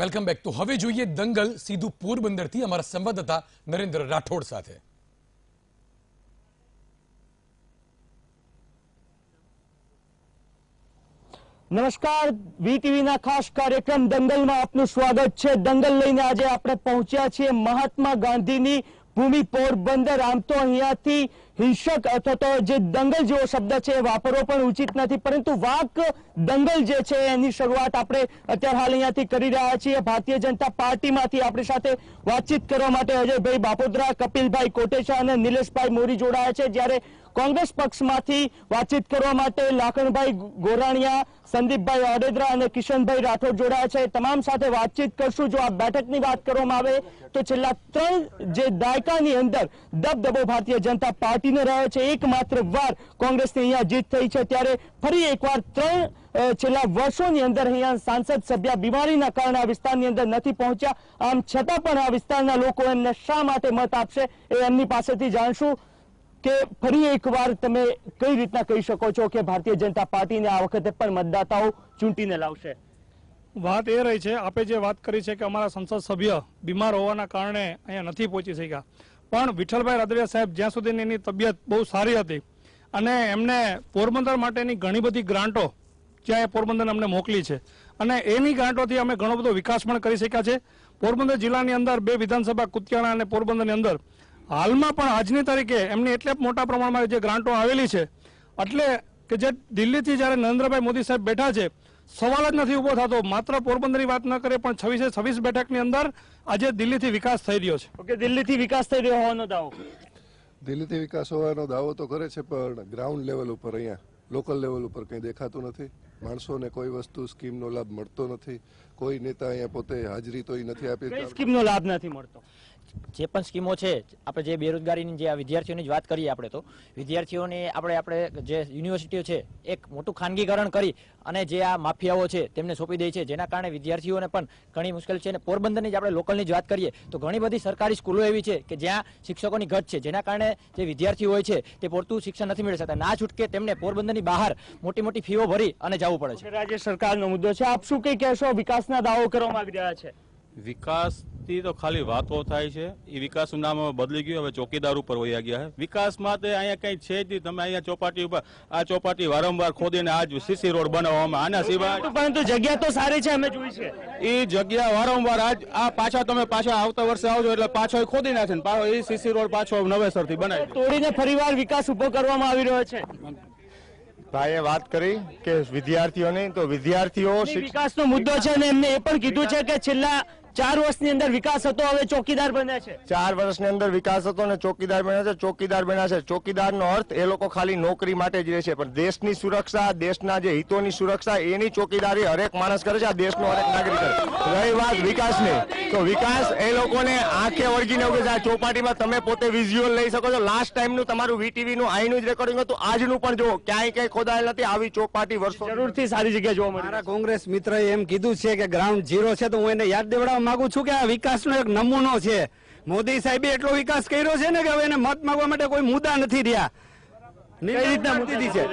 Welcome back. તો હવે જોઈએ દંગલ સીધું પોરબંદરથી અમારા સંવાદદાતા નરેન્દ્ર રાઠોડ સાથે. નમસ્કાર. વીટીવીના ખાસ કાર્યક્રમ દંગલમાં આપનું સ્વાગત છે. દંગલ લઈને આજે આપણે પહોંચ્યા છીએ મહાત્મા ગાંધીની ભૂમિ પોરબંદર આમ તો અહીંયાથી હિંસક અથવા તો જે દંગલ જેવો શબ્દ છે એ વાપરવો પણ ઉચિત નથી. પરંતુ વાક દંગલ જે છે એની શરૂઆત આપણે અત્યારે હાલ અહીંયાથી કરી રહ્યા છીએ. ભારતીય જનતા પાર્ટીમાંથી આપણી સાથે વાતચીત કરવા માટે અજયભાઈ બાપોદરા, કપિલભાઈ કોટેચા અને નિલેશભાઈ મોરી જોડાયા છે. જ્યારે કોંગ્રેસ પક્ષમાંથી વાતચીત કરવા માટે લાખણભાઈ ગોરાણીયા, સંદીપભાઈ વાડેદરા અને કિશનભાઈ રાઠોડ જોડાયા છે. તમામ સાથે વાતચીત કરશું. જો આ બેઠકની વાત કરવામાં આવે તો છેલ્લા ત્રણ જે દાયકાની અંદર દબદબો ભારતીય જનતા પાર્ટીને રહ્યો છે. એકમાત્ર વાર કોંગ્રેસની અહીંયા જીત થઈ છે. ત્યારે ફરી એકવાર ત્રણ છેલ્લા વર્ષોની અંદર અહીંયા સાંસદ સભ્ય બીમારીના કારણે આ વિસ્તારની અંદર નથી પહોંચ્યા. આમ છતાં પણ આ વિસ્તારના લોકો એમને શા માટે મત આપશે એ એમની પાસેથી જાણશું. કે ફરી એકવાર તમે કઈ રીતના કહી શકો છો કે ભારતીય જનતા પાર્ટીને આ વખતે પણ મતદાતાઓ ચૂંટીને લાવશે? વાત એ રહી છે, આપે જે વાત કરી છે કે અમારા સંસદ સભ્ય બીમાર હોવાના કારણે અહીંયા નથી પહોંચી શક્યા. પણ વિઠ્ઠલભાઈ રાદડિયા સાહેબ જ્યાં સુધીની એની તબિયત બહુ સારી હતી અને એમને પોરબંદર માટેની ઘણી બધી ગ્રાન્ટો જ્યાં એ પોરબંદરને અમને મોકલી છે. અને એની ગ્રાન્ટોથી અમે ઘણો બધો વિકાસ પણ કરી શક્યા છે. પોરબંદર જિલ્લાની અંદર બે વિધાનસભા, કુતિયાણા અને પોરબંદરની અંદર હાલમાં પણ આજની તારીખે એમની એટલે મોટા પ્રમાણમાં જે ગ્રાન્ટો આવેલી છે એટલે કે જે દિલ્હીથી જ્યારે નરેન્દ્રભાઈ મોદી સાહેબ બેઠા છે સવાલ જ નથી ઊભો થતો. માત્ર પોરબંદરની વાત ન કરે પણ છવ્વીસે છવ્વીસ બેઠકની અંદર આજે દિલ્હીથી વિકાસ થઈ રહ્યો છે. ઓકે દિલ્હીથી વિકાસ થઈ રહ્યો હોવાનો દાવો. દિલ્હીથી વિકાસ હોવાનો દાવો તો કરે છે પણ ગ્રાઉન્ડ લેવલ ઉપર અહીંયા લોકલ લેવલ ઉપર કંઈ દેખાતું નથી. માણસોને કોઈ વસ્તુ સ્કીમનો લાભ મળતો નથી. કોઈ નેતા અહીંયા પોતે હાજરી તો નથી આપી સ્કીમનો લાભ નથી મળતો? જે પણ સ્કીમો છે આપણે જે બેરોજગારીની જે આ વિદ્યાર્થીઓની જ વાત કરીએ આપણે તો વિદ્યાર્થીઓને આપણે આપણે જે યુનિવર્સિટીઓ છે એક મોટું ખાનગીકરણ કરી અને જે આ માફિયાઓ છે તેમને સોંપી દે છે. જેના કારણે વિદ્યાર્થીઓને પણ ઘણી મુશ્કેલ છે અને પોરબંદરની જ આપણે લોકલની જ વાત કરીએ તો ઘણી બધી સરકારી સ્કૂલો એવી છે કે જ્યાં શિક્ષકોની ઘટ છે. જેના કારણે જે વિદ્યાર્થીઓ હોય છે તે પૂરતું શિક્ષણ નથી મેળવી શકતા. ના છૂટકે તેમને પોરબંદરની બહાર મોટી મોટી ફીઓ ભરી અને જવું પડે છે. રાજ્ય સરકારનો મુદ્દો છે. આપ શું કઈ કહેશો? વિકાસના દાવો કરવા માંગી રહ્યા છે. વિકાસથી તો ખાલી વાતો થાય છે. એ વિકાસનું નામ બદલી ગયું હવે ચોકીદાર ઉપર વયા ગયા છે. વિકાસ માટે અહીંયા કંઈ છે જ નહીં. તમે અહીંયા ચોપાટી ઉપર આ ચોપાટી વારંવાર ખોદીને આજ સીસી રોડ બનાવવામાં આના સિવાય પરંતુ જગ્યા તો સારી છે અમે જોઈ છે. એ જગ્યા વારંવાર આજ આ પાછા તમે પાછા આવતા વર્ષે આવજો એટલે પાછો ખોદી નાખે ને પાછો એ સીસી રોડ પાછો નવેસરથી બનાવી. તોડીને ફરીવાર વિકાસ ઊભો કરવામાં આવી રહ્યો છે. ભાઈએ વાત કરી કે વિદ્યાર્થીઓની તો વિદ્યાર્થીઓ વિકાસનો મુદ્દો છે અને એમને એ પણ કીધું છે કે છેલ્લા ચાર વર્ષની અંદર વિકાસ હતો હવે ચોકીદાર બન્યા છે. ચાર વર્ષની અંદર વિકાસ હતો અને ચોકીદાર બન્યા છે ચોકીદાર બન્યા છે. ચોકીદારનો અર્થ એ લોકો ખાલી નોકરી માટે જ રહે છે પણ દેશની સુરક્ષા દેશના જે હિતોની સુરક્ષા એની ચોકીદારી હરેક માણસ કરે છે આ દેશનો હરેક નાગરિક કરે રહી વાત વિકાસની. તો વિકાસ એ લોકોને આંખે વળગીને ઉભે છે આ ચોપાટીમાં તમે પોતે વિઝ્યુઅલ લઈ શકો છો. લાસ્ટ ટાઈમનું તમારું વીટીવી નું આઈનું જ રેકોર્ડિંગ હતું આજનું પણ જો ક્યાંય ક્યાંય ખોદાયેલ નથી આવી ચોપાટી વર્ષો જરૂરથી સારી જગ્યા જોવા મળે મારા કોંગ્રેસ મિત્ર એમ કીધું છે કે ગ્રાઉન્ડ ઝીરો છે તો હું એને યાદ દેવડાવવા માંગુ છું કે આ વિકાસનો એક નમૂનો છે. મોદી સાહેબે એટલો વિકાસ કર્યો છે ને કે હવે એને મત માંગવા માટે કોઈ મુદ્દા નથી રહ્યા. રીતના નિર્ણય છે?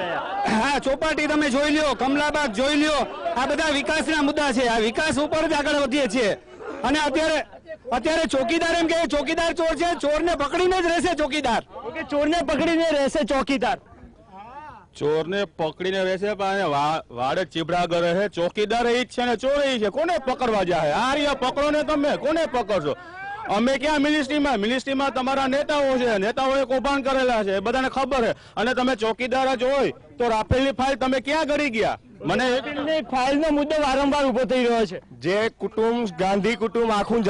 હા ચોપાટી તમે જોઈ લ્યો કમલાબાગ જોઈ લ્યો. આ બધા વિકાસના મુદ્દા છે. આ વિકાસ ઉપર જ આગળ વધીએ છીએ. અને અત્યારે અત્યારે ચોકીદાર એમ કે ચોકીદાર ચોર છે ચોરને પકડીને જ રહેશે ચોકીદાર. ચોરને પકડીને રહેશે ચોકીદાર. ચોરને પકડીને રહેશે પણ વાડે ચીબડા કરે છે. ચોકીદાર જ છે ને ચોર એ છે. કોને પકડવા જાય આ રહ્યા પકડો ને તમે. કોને પકડશો? અમે ક્યાં મિનિસ્ટ્રીમાં? મિનિસ્ટ્રીમાં તમારા નેતાઓ છે. નેતાઓએ કૌભાંડ કરેલા છે. બધાને ખબર છે. અને તમે ચોકીદાર જ હોય તો રાફેલની ફાઇલ તમે ક્યાં કરી ગયા? મને ફાઇલનો મુદ્દો વારંવાર ઊભો થઈ રહ્યો છે. જે કુટુંબ ગાંધી કુટુંબ આખું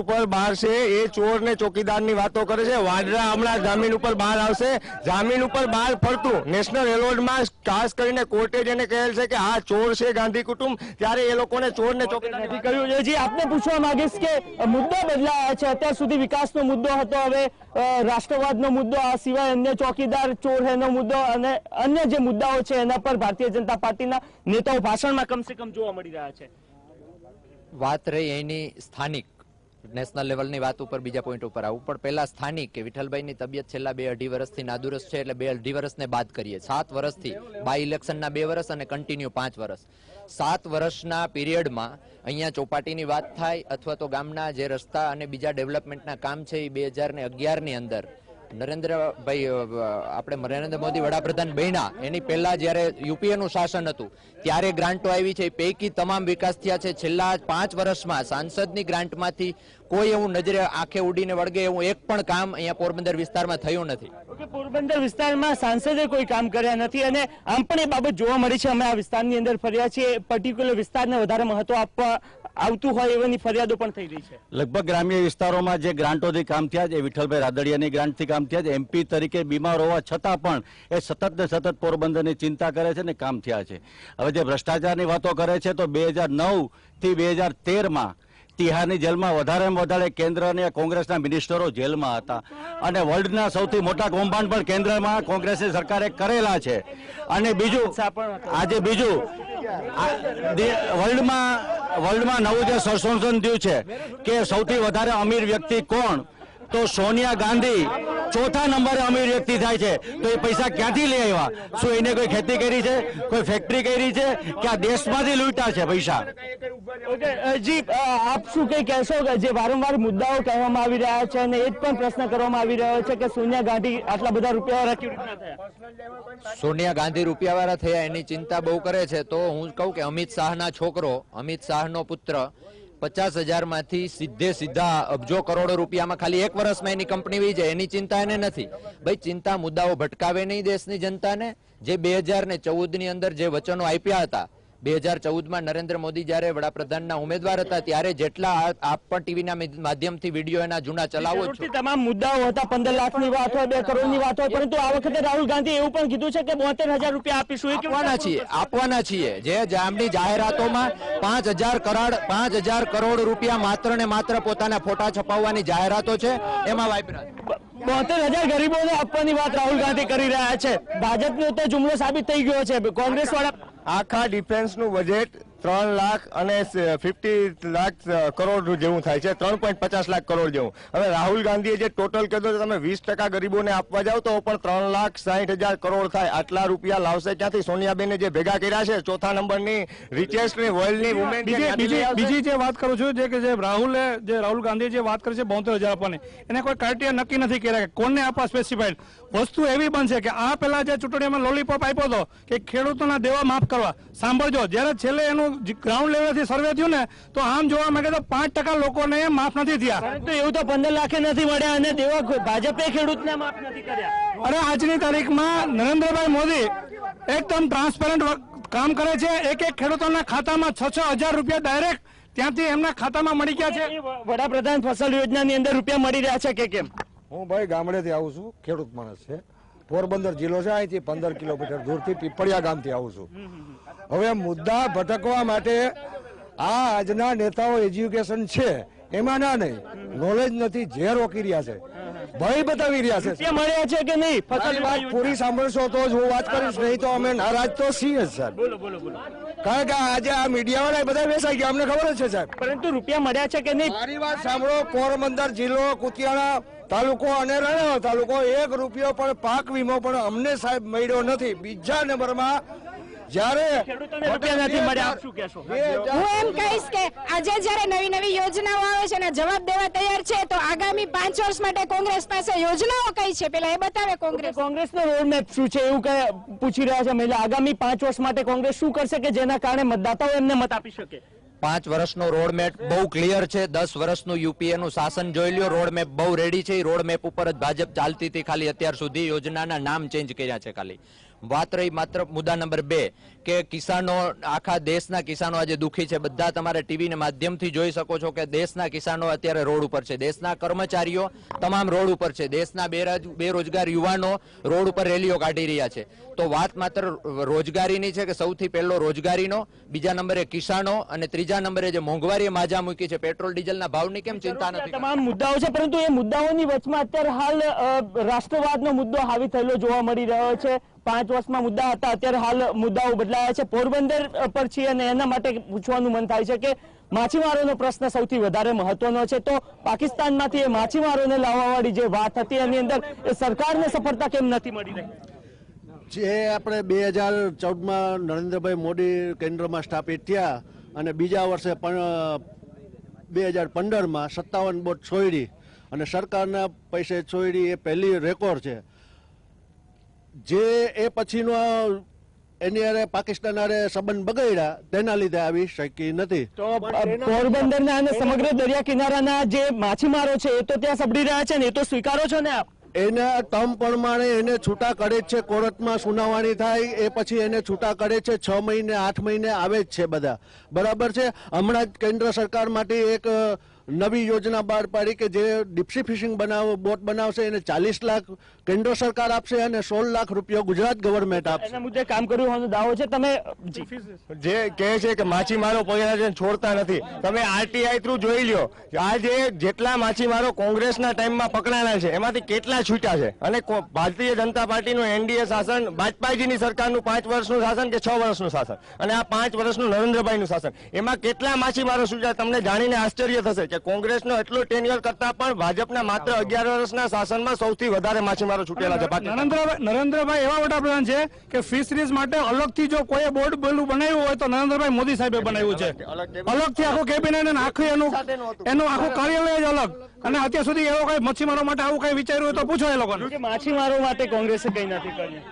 ઉપર બહાર છે એ ચોર ને ચોકીદારની વાતો કરે છે. વાડરા હમણાં જામીન ઉપર બહાર આવશે. જામીન ઉપર બહાર ફરતું. નેશનલ એવોર્ડમાં ખાસ કરીને કોર્ટે જેને કહેલ છે કે આ ચોર છે ગાંધી કુટુંબ. ત્યારે એ લોકોને ચોર ને ચોકીદાર નથી કર્યું. છે જી આપને પૂછવા માંગીશ કે મુદ્દો બદલાયા છે. અત્યાર સુધી વિકાસનો મુદ્દો હતો. હવે રાષ્ટ્રવાદ રાષ્ટ્રવાદનો મુદ્દો આ સિવાય અન્ય ચોકીદાર ચોર હેનો મુદ્દો અને અન્ય જે મુદ્દાઓ છે એના પર ભારતીય જનતા પાર્ટીના નેતાઓ ભાષણમાં કમસે કમ જોવા મળી રહ્યા છે. વાત રહી એની સ્થાનિક, નેશનલ લેવલની વાત ઉપર બીજા પોઈન્ટ ઉપર આવું. પણ પહેલા સ્થાનિક કે વિઠ્ઠલભાઈની તબિયત છેલ્લા બે અઢી વર્ષથી નાદુરસ્ત છે એટલે બે અઢી વર્ષને બાદ કરીએ. સાત વર્ષથી બાય ઇલેક્શનના બે વર્ષ અને કન્ટિન્યુ પાંચ વર્ષ. સાત વર્ષના પીરિયડમાં અહીંયા ચોપાટીની વાત થાય અથવા તો ગામના જે રસ્તા અને બીજા ડેવલપમેન્ટના કામ છે એ બે હજાર ને અગિયારની અંદર નરેન્દ્રભાઈ ભાઈ આપણે નરેન્દ્ર મોદી વડાપ્રધાન બન્યા. એની પહેલા જ્યારે યુપીએ નું શાસન હતું, ત્યારે ગ્રાન્ટો આવી છે. પૈકી તમામ વિકાસ થયા છે. છેલ્લા પાંચ વર્ષમાં સાંસદની ગ્રાન્ટમાંથી કોઈ એવું નજરે આંખે ઉડીને વળગે એવું એક પણ કામ અહીંયા પોરબંદર વિસ્તારમાં થયું નથી. પોરબંદર વિસ્તારમાં સાંસદે કોઈ કામ કર્યા નથી અને આમ પણ એ બાબત જોવા મળી છે. અમે આ વિસ્તારની અંદર ફર્યા છીએ. પર્ટિક્યુલર વિસ્તારને વધારે મહત્વ આપવા આવતું હોય એવાની ફરિયાદો પણ થઈ રહી છે. લગભગ ગ્રામ્ય વિસ્તારોમાં જે ગ્રાન્ટોથી કામ થયા છે એ વિઠ્ઠલભાઈ રાદડિયાની ગ્રાન્ટથી કામ થયા છે. એમપી તરીકે બીમાર હોવા છતાં પણ એ સતત ને સતત પોરબંદરની ચિંતા કરે છે ને કામ થયા છે. હવે જે ભ્રષ્ટાચારની વાતો કરે છે તો બે હજાર નવથી બે હજાર તેરમાં તિહારની જેલમાં વધારેમાં વધારે કેન્દ્ર અને કોંગ્રેસના મિનિસ્ટરો જેલમાં હતા. અને વર્લ્ડના સૌથી મોટા કૌભાંડ પણ કેન્દ્રમાં કોંગ્રેસની સરકારે કરેલા છે. અને બીજું, આજે બીજું વર્લ્ડમાં વર્લ્ડમાં નવું જે સંશોધન થયું છે કે સૌથી વધારે અમીર વ્યક્તિ કોણ? તો સોનિયા ગાંધી ચોથા નંબરે અમીર વ્યક્તિ થાય છે. તો એ પૈસા ક્યાંથી લઈ આવ્યા? શું એને કોઈ ખેતી કરી છે? કોઈ ફેક્ટરી કરી છે? કે આ દેશમાંથી લૂંટા છે પૈસા? જી આપ શું કઈ કહેશો કે જે વારંવાર મુદ્દાઓ કહેવામાં આવી રહ્યા છે અને એ જ પણ પ્રશ્ન કરવામાં આવી રહ્યો છે કે સોનિયા ગાંધી આટલા બધા રૂપિયા કેવી રીતના થયા? સોનિયા ગાંધી રૂપિયાવાળા થયા એની ચિંતા બહુ કરે છે. તો હું કહું કે અમિત શાહના છોકરો અમિત શાહનો પુત્ર પચાસ હજારમાંથી સીધે સીધા અબજો કરોડો રૂપિયામાં ખાલી એક વર્ષમાં એની કંપની વી જાય એની ચિંતા એને નથી. ભાઈ, ચિંતા મુદ્દાઓ ભટકાવે નહીં દેશની જનતાને. જે બે હજાર ને ચૌદની અંદર જે વચનો આપ્યા હતા બે હજાર ચૌદમાં નરેન્દ્ર મોદી જ્યારે વડાપ્રધાનના ઉમેદવાર હતા ત્યારે જેટલા આપ પણ ટીવીના માધ્યમથી વીડિયો એના જૂના ચલાવો છો. તમામ મુદ્દાઓ હતા પંદર લાખની વાત હોય બે કરોડની વાત હોય પરંતુ આ વખતે રાહુલ ગાંધી એવું પણ કીધું છે કે બોતેર હજાર રૂપિયા આપીશું. આપવાના છીએ આપવાના છીએ. જે જામની જાહેરાતોમાં પાંચ હજાર કરોડ પાંચ હજાર કરોડ રૂપિયા માત્ર ને માત્ર પોતાના ફોટા છપાવવાની જાહેરાતો છે. એમાં વાપરા બોતેર હજાર ગરીબોને આપવાની વાત રાહુલ ગાંધી કરી રહ્યા છે. ભાજપનો તો જુમલો સાબિત થઈ ગયો છે. કોંગ્રેસ વાળા આખા ડિફેન્સનું બજેટ ત્રણ લાખ અને ફિફ્ટી લાખ કરોડ જેવું થાય છે. ત્રણ પોઈન્ટ પચાસ લાખ કરોડ જેવું. હવે રાહુલ ગાંધીએ જે ટોટલ કીધું તમે વીસ ટકા ગરીબોને આપવા જાવ તો પણ ત્રણ લાખ સાહીઠ હજાર કરોડ થાય. આટલા રૂપિયા લાવશે ક્યાંથી? સોનિયાબેને જે ભેગા કર્યા છે ચોથા નંબરની રિચેસ્ટની વર્લ્ડની વુમેન બીજી જે વાત કરું છું જે કે જે રાહુલે જે રાહુલ ગાંધીએ જે વાત કરી છે બોતેર હજાર આપવાની એને કોઈ ક્રાઇટેરિયા નક્કી નથી કર્યા કે કોને આપવા સ્પેસિફાઈડ વસ્તુ એવી બનશે કે આ પહેલા જે ચૂંટણીમાં લોલીપોપ આપ્યો હતો કે ખેડૂતોના દેવા માફ કરવા. સાંભળજો જ્યારે છેલ્લે એનું ગ્રાઉન્ડ લેવલથી સર્વે થયું ને તો આમ જોવા માંગે તો પાંચ ટકા લોકોને માફ નથી થયા. પરંતુ એવું તો પંદર લાખે નથી મળ્યા અને તેઓ ભાજપે ખેડૂતને માફ નથી કર્યા. અરે આજની તારીખમાં નરેન્દ્રભાઈ મોદી એકદમ ટ્રાન્સપેરન્ટ કામ કરે છે. એક એક ખેડૂતોના ખાતામાં છ છ હજાર રૂપિયા ડાયરેક્ટ ત્યાંથી એમના ખાતામાં મળી ગયા છે. વડાપ્રધાન ફસલ યોજનાની અંદર રૂપિયા મળી રહ્યા છે કે કેમ? હું ભાઈ ગામડેથી આવું છું ખેડૂત માણસ છે. પોરબંદર જિલ્લો છે અહીંથી પંદર કિલોમીટર દૂરથી પીપળિયા ગામથી આવું છું. હવે મુદ્દા ભટકવા માટે આ આજના નેતાઓ એજ્યુકેશન છે એમાં ના નહીં નોલેજ નથી ઝેર રોકી રહ્યા છે ભય બતાવી રહ્યા છે. મળ્યા છે કે નહીં? ફસલ વાત પૂરી સાંભળશો તો જ હું વાત કરીશ નહીં તો અમે નારાજ તો છીએ જ બોલો કારણ કે આજે આ મીડિયા વાળા બધા બેસાઈ ગયા અમને ખબર જ છે સાહેબ. પરંતુ રૂપિયા મળ્યા છે કે નહીં? મારી વાત સાંભળો પોરબંદર જિલ્લો કુતિયાણા તાલુકો અને રણાવા તાલુકો એક રૂપિયો પણ પાક વીમો પણ અમને સાહેબ મળ્યો નથી. બીજા નંબરમાં જ્યારે રૂપિયા નથી મળ્યા શું કહેશો? હું એમ કહીશ કે આજે જ્યારે નવી નવી યોજનાઓ આવે છે અને જવાબ દેવા તૈયાર છે તો આગામી પાંચ વર્ષ માટે કોંગ્રેસ પાસે યોજનાઓ કઈ છે? પેલા એ બતાવે કોંગ્રેસ. કોંગ્રેસનો રોડમેપ શું છે એવું કઈ પૂછી રહ્યા છે મહિલા. આગામી પાંચ વર્ષ માટે કોંગ્રેસ શું કરશે કે જેના કારણે મતદાતાઓ એમને મત આપી શકે? પાંચ વર્ષનો રોડમેપ બહુ ક્લિયર છે. દસ વર્ષનું યુપીએ નું શાસન જોઈ લ્યો. રોડમેપ બહુ રેડી છે. રોડમેપ ઉપર જ ભાજપ ચાલતી હતી ખાલી અત્યાર સુધી. યોજનાના નામ ચેન્જ કર્યા છે ખાલી. વાત રહી માત્ર મુદ્દા નંબર બે કે કિસાનો આખા દેશના કિસાનો આજે દુઃખી છે. બધા તમારે ટીવીને માધ્યમથી જોઈ શકો છો કે દેશના કિસાનો અત્યારે રોડ ઉપર છે. દેશના કર્મચારીઓ તમામ રોડ ઉપર છે. દેશના બેરોજગાર યુવાનો રોડ ઉપર રેલીઓ કાઢી રહ્યા છે. તો વાત માત્ર રોજગારીની છે કે સૌથી પહેલો રોજગારીનો બીજા નંબરે કિસાનો અને ત્રીજા નંબરે જે મોંઘવારીએ માજા મૂકી છે પેટ્રોલ ડીઝલના ભાવની કેમ ચિંતા નથી તમામ મુદ્દાઓ છે પરંતુ એ મુદ્દાઓની વચમાં અત્યારે હાલ રાષ્ટ્રવાદનો મુદ્દો હાવી થયેલો જોવા મળી રહ્યો છે. પાંચ વર્ષમાં મુદ્દા હતા, અત્યારે હાલ મુદ્દાઓ બદલાયા છે. પોરબંદર પર છીએ અને એના માટે પૂછવાનું મન થાય છે કે માછીમારોનો પ્રશ્ન સૌથી વધારે મહત્વનો છે. તો પાકિસ્તાનમાંથી એ માછીમારોને લાવવાવાળી જે વાત હતી, એની અંદર એ સરકારને સફળતા કેમ નથી મળી રહી? જે આપણે બે હજાર ચૌદમાં નરેન્દ્રભાઈ મોદી કેન્દ્રમાં સ્થાપિત થયા અને બીજા વર્ષે પણ બે હજાર પંદરમાં સત્તાવન બોટ છોડી અને સરકારના પૈસે છોડી એ પહેલી રેકોર્ડ છે. જે એ પછીનો એની અરે પાકિસ્તાન અરે સંબંધ બગડ્યા તેના લીધે આવી શકી નથી. પોરબંદર પોરબંદરના અને સમગ્ર દરિયા કિનારાના જે માછીમારો છે એ તો ત્યાં સબડી રહ્યા છે ને એ તો સ્વીકારો છો ને આપ? એના ટર્મ પ્રમાણે એને છૂટા કરે જ છે કોર્ટમાં સુનાવણી થાય એ પછી એને છૂટા કરે છે છ મહિને આઠ મહિને આવે જ છે બધા. બરાબર છે? હમણાં જ કેન્દ્ર સરકાર માટે એક નવી યોજના બહાર પાડી કે જે ડીપસી ફિશિંગ બનાવ બોટ બનાવશે એને ચાલીસ લાખ કેન્દ્ર સરકાર આપશે અને સોળ લાખ રૂપિયા ગુજરાત ગવર્મેન્ટ આપશે. એના મુદ્દે કામ કર્યું હોવાનો દાવો છે તમે? જે. કહે છે કે માછીમારો પોતાને છોડતા નથી. તમે આરટીઆઈ થ્રુ જોઈ લ્યો. આજે જેટલા માછીમારો કોંગ્રેસના ટાઈમમાં પકડાયેલા છે એમાંથી કેટલા છૂટ્યા છે? અને ભારતીય જનતા પાર્ટીનું એનડીએ શાસન વાજપેયીજીની સરકારનું પાંચ વર્ષનું શાસન કે છ વર્ષનું શાસન? અને આ પાંચ વર્ષનું નરેન્દ્રભાઈનું શાસન? એમાં કેટલા માછીમારો છૂટ્યા? તમને જાણીને આશ્ચર્ય થશે કે કોંગ્રેસનો એટલો ટેન્યુઅર કરતા પણ ભાજપના માત્ર અગિયાર વર્ષના શાસનમાં સૌથી વધારે માછીમારો છૂટેલા છે નરેન્દ્રભાઈ નરેન્દ્રભાઈ એવા વડાપ્રધાન છે કે ફિશરીઝ માટે અલગથી જો કોઈ બોર્ડ બોલું બનાવ્યું હોય તો નરેન્દ્રભાઈ મોદી સાહેબે બનાવ્યું છે. અલગથી આખું કેબિનેટ અને આખું એનું એનું આખું કાર્યાલય જ અલગ. અને અત્યાર સુધી એવો કઈ મચ્છીમારો માટે આવું કઈ વિચાર્યું હોય તો પૂછો એ લોકોને. માછીમારો માટે કોંગ્રેસે કઈ નથી કર્યું.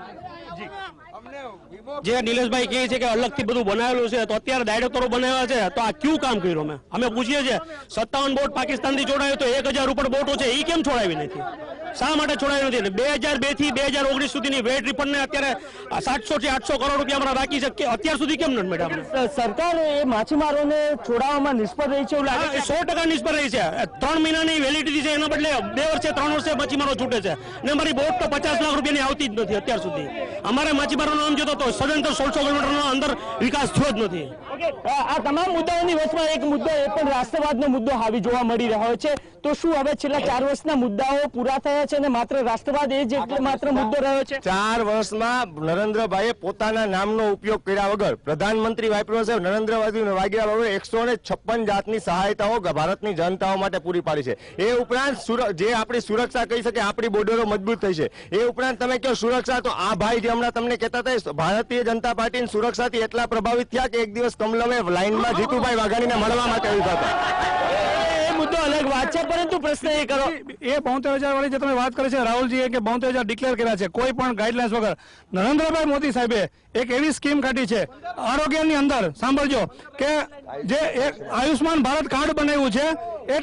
જે નિલેશભાઈ કહે છે કે અલગથી બધું બનાવેલું છે તો અત્યારે ડાયરેક્ટરો બનાવ્યા છે તો આ ક્યુ કામ કર્યું અમે? અમે પૂછીએ છીએ સત્તાવન બોટ પાકિસ્તાનથી જોડાયું તો એક હજાર ઉપર બોટો છે એ કેમ છોડાવી નથી? શા માટે છોડાવી નથી? બે હજાર બેથી બે હજાર ઓગણીસ સુધીની વેટ રિફંડ ને અત્યારે સાતસો થી આઠસો કરોડ રૂપિયા અમારા બાકી છે અત્યાર સુધી કેમ નથી મેડમ સરકાર એ માછીમારોને છોડાવવામાં નિષ્ફળ રહી છે એવું લાગે છે? સો ટકા નિષ્ફળ રહી છે. ત્રણ મહિનાની વેલિડિટી છે એના બદલે બે વર્ષે ત્રણ વર્ષે માછીમારો છૂટે છે. ને અમારી બોટ તો પચાસ લાખ રૂપિયાની આવતી જ નથી અત્યાર સુધી. અમારે માછીમારોનું નામ જોતો હતો સદંતર સોળસો કિલોમીટરનો અંદર વિકાસ થયો જ નથી. આ તમામ મુદ્દાઓની વચમાં એક મુદ્દો એ પણ રાષ્ટ્રવાદનો મુદ્દો હાવી જોવા મળી રહ્યો છે. તો શું હવે છેલ્લા ચાર વર્ષના મુદ્દાઓ પૂરા થયા છે અને માત્ર રાષ્ટ્રવાદ એ જ માત્ર મુદ્દો રહ્યો છે? ચાર વર્ષમાં નરેન્દ્રભાઈએ પોતાના નામનો ઉપયોગ કર્યા વગર પ્રધાનમંત્રી વાપર્યો છે નરેન્દ્રભાઈ વાગ્યા વગર એકસો ને છપ્પન જાતની સહાયતાઓ ભારતની જનતાઓ માટે પૂરી પાડી છે. એ ઉપરાંત જે આપણી સુરક્ષા કહી શકે આપણી બોર્ડરો મજબૂત થઈ છે. એ ઉપરાંત તમે કહો સુરક્ષા તો આ ભાઈ જે હમણાં તમને કહેતા હતા ભારતીય જનતા પાર્ટીની સુરક્ષાથી એટલા પ્રભાવિત થયા કે એક દિવસ કમલમે લાઈનમાં જીતુભાઈ વાઘાણીને મળવા માટે ઊભા હતા. એ મુદ્દો વાત છે એ કરો. હજાર વાળી તમે વાત કરી રાહુલજીએ કે બોતેર હજાર ડિક્લેર કર્યા છે, કોઈ પણ ગાઈડલાઇન્સ વગર. નરેન્દ્રભાઈ મોદી સાહેબે એક એવી સ્કીમ કાઢી છે, આરોગ્યની અંદર, સાંભળજો, કે જે એક આયુષ્માન ભારત કાર્ડ બનાવ્યું છે એ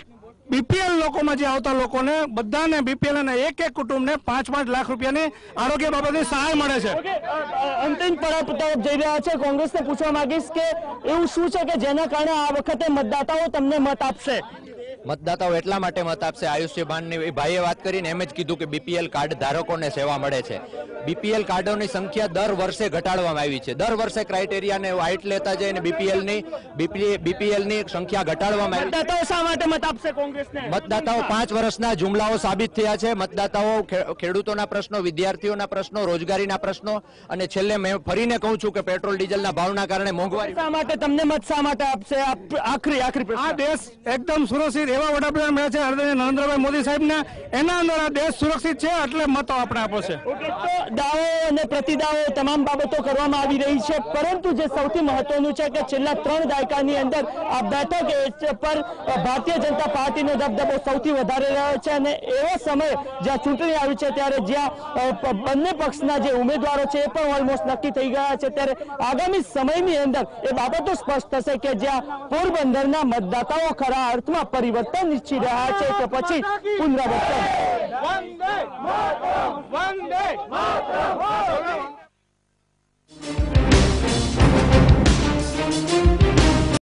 બીપીએલ લોકોમાં જે આવતા લોકોને બધાને બીપીએલ અને એક એક કુટુંબને પાંચ પાંચ લાખ રૂપિયાની આરોગ્ય બાબતની સહાય મળે છે. અંતિમ તરફ જઈ રહ્યા છે. કોંગ્રેસને પૂછવા માંગીશ કે એવું શું છે કે જેના કારણે આ વખતે મતદાતાઓ તમને મત આપશે? મતદાતાઓ એટલા માટે મત આપશે. આયુષ્યભાનની ભાઈએ વાત કરીને એમ જ કીધું કે બીપીએલ કાર્ડ ધારકોને સેવા મળે છે. બીપીએલ કાર્ડોની સંખ્યા દર વર્ષે ઘટાડવામાં આવી છે. દર વર્ષે ક્રાઇટેરિયાને હાઇટ લેતા જઈને બીપીએલની બીપીએલની સંખ્યા ઘટાડવામાં આવી. મતદાતાઓ શા માટે મત આપશે કોંગ્રેસને? મતદાતાઓ પાંચ વર્ષના જુમલાઓ સાબિત થયા છે. મતદાતાઓ ખેડૂતોના પ્રશ્નો વિદ્યાર્થીઓના પ્રશ્નો રોજગારીના પ્રશ્નો અને છેલ્લે મેં ફરીને કહું છું કે પેટ્રોલ ડીઝલના ભાવના કારણે મોંઘવારી. શા માટે તમને મત શા માટે આપશે? આખરી આખરી આ દેશ એકદમ સુરક્ષિત એવા વડાપ્રધાન મળ્યા છે, આદરણીય નરેન્દ્રભાઈ મોદી સાહેબને. એના અંદર આ દેશ સુરક્ષિત છે, એટલે મતો આપણે આપો દાવો અને પ્રતિદાવો તમામ બાબતો કરવામાં આવી રહી છે, પરંતુ જે સૌથી મહત્વનું છે કે છેલ્લા ત્રણ દાયકાની અંદર આ બેઠક પર ભારતીય જનતા પાર્ટીનો દબદબો સૌથી વધારે રહ્યો છે અને એવો સમય જ્યાં ચૂંટણી આવી છે ત્યારે જ્યાં બંને પક્ષના જે ઉમેદવારો છે એ પણ ઓલમોસ્ટ નક્કી થઈ ગયા છે, ત્યારે આગામી સમયની અંદર એ બાબતો સ્પષ્ટ થશે કે જ્યાં પોરબંદરના મતદાતાઓ ખરા અર્થમાં પરિવર્તન પુનરાવર્તન ઈચ્છી રહ્યા છે તો પછી પુનરાવર્તન?